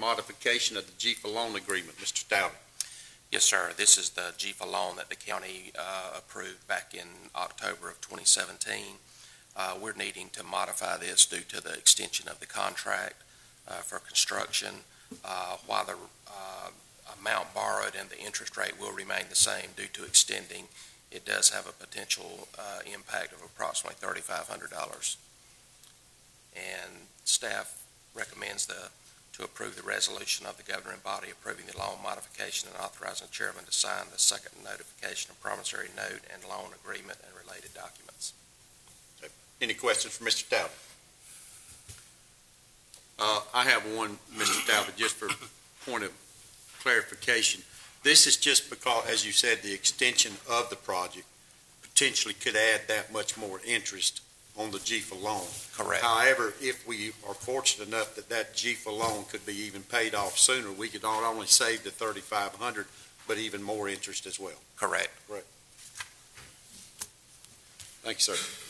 modification of the GEFA loan agreement. Mr. Stalvey. Yes, sir. This is the GEFA loan that the county uh, approved back in October of 2017. Uh, We're needing to modify this due to the extension of the contract uh, for construction. Uh, While the uh, amount borrowed and the interest rate will remain the same due to extending, it does have a potential uh, impact of approximately $3,500. And staff recommends the to approve the resolution of the governing body approving the loan modification and authorizing the chairman to sign the second notification of promissory note and loan agreement and related documents. Any questions for Mr. Stalvey? Uh, I have one, Mr. Stalvey, just for point of clarification. This is just because, as you said, the extension of the project potentially could add that much more interest on the GEFA loan. Correct. However, if we are fortunate enough that that GEFA loan could be even paid off sooner, we could not only save the thirty-five hundred, but even more interest as well. Correct. Correct. Thank you, sir.